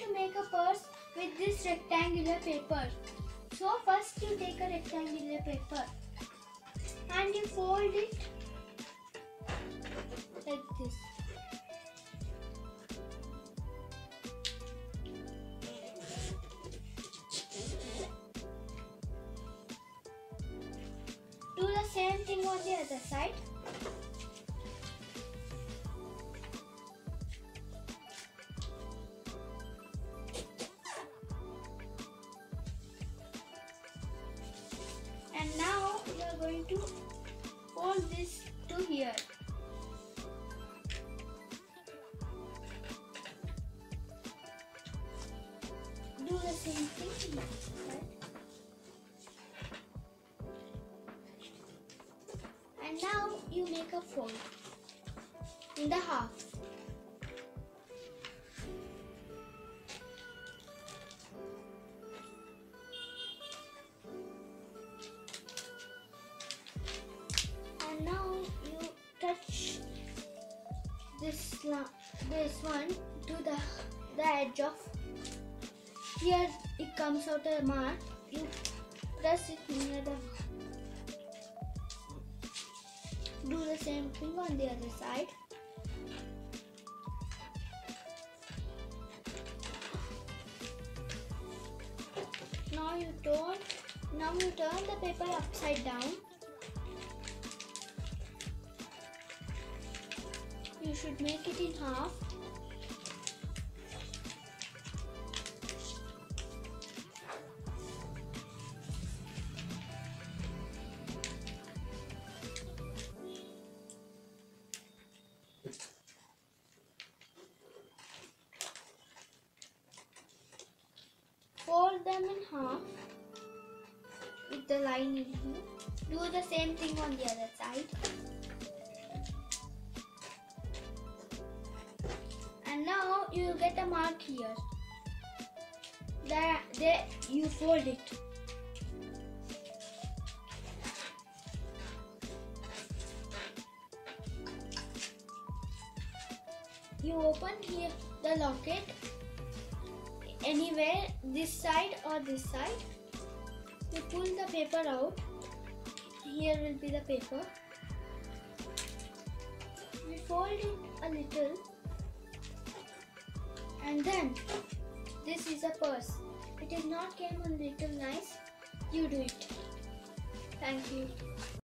to make a purse with this rectangular paper. So first you take a rectangular paper and you fold it like this. Do the same thing on the other side. This to here. Do the same thing. And now you make a fold in the half. This one to the the edge of here it comes out a mark you press it near the do the same thing on the other side. Now you turn now you turn the paper upside down should make it in half fold them in half with the line in here. Do the same thing on the other side. You get a mark here. There, there you fold it. You open here the locket. Anywhere this side or this side. You pull the paper out. Here will be the paper. We fold it a little and then this is a purse. It is not came on little nice. You do it. Thank you